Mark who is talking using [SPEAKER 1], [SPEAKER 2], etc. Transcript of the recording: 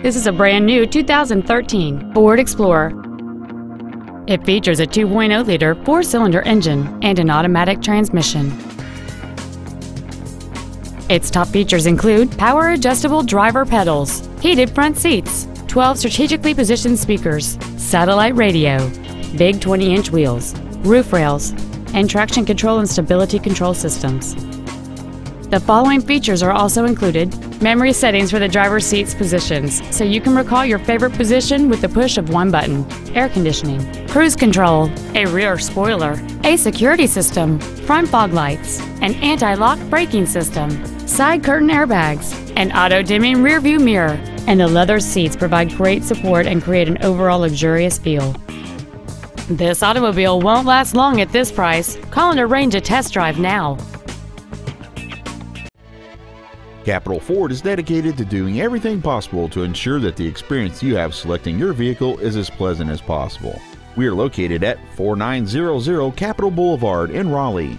[SPEAKER 1] This is a brand new 2013 Ford Explorer. It features a 2.0-liter four-cylinder engine and an automatic transmission. Its top features include power adjustable driver pedals, heated front seats, 12 strategically positioned speakers, satellite radio, big 20-inch wheels, roof rails, and traction control and stability control systems. The following features are also included memory settings for the driver's seat's positions, so you can recall your favorite position with the push of one button, air conditioning, cruise control, a rear spoiler, a security system, front fog lights, an anti lock braking system, side curtain airbags, an auto dimming rearview mirror, and the leather seats provide great support and create an overall luxurious feel. This automobile won't last long at this price. Call and arrange a test drive now.
[SPEAKER 2] Capital Ford is dedicated to doing everything possible to ensure that the experience you have selecting your vehicle is as pleasant as possible. We are located at 4900 Capital Boulevard in Raleigh.